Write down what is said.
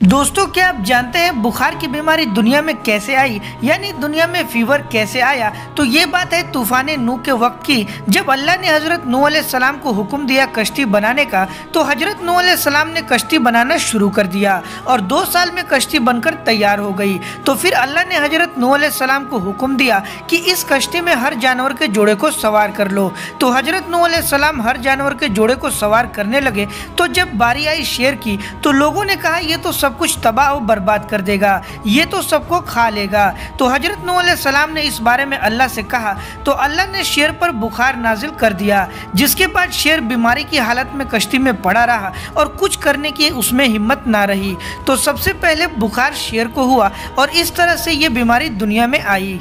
दोस्तों, क्या आप जानते हैं बुखार की बीमारी दुनिया में कैसे आई? यानी दुनिया में फीवर कैसे आया? तो ये बात है तूफ़ान नू के वक्त की। जब अल्लाह ने हज़रत नू सलाम को हुक्म दिया कश्ती बनाने का तो हज़रत नू सलाम ने कश्ती बनाना शुरू कर दिया और दो साल में कश्ती बनकर तैयार हो गई। तो फिर अल्लाह ने हज़रत नू सलाम को हुक्म दिया कि इस कश्ती में हर जानवर के जोड़े को सवार कर लो। तो हज़रत नू सलाम हर जानवर के जोड़े को सवार करने लगे। तो जब बारी आई शेर की तो लोगों ने कहा यह तो सब कुछ तबाह और बर्बाद कर देगा। ये तो सबको खा लेगा। तो हज़रत सलाम ने इस बारे में अल्लाह से कहा तो अल्लाह ने शेर पर बुखार नाजिल कर दिया, जिसके बाद शेर बीमारी की हालत में कश्ती में पड़ा रहा और कुछ करने की उसमें हिम्मत ना रही। तो सबसे पहले बुखार शेर को हुआ और इस तरह से ये बीमारी दुनिया में आई।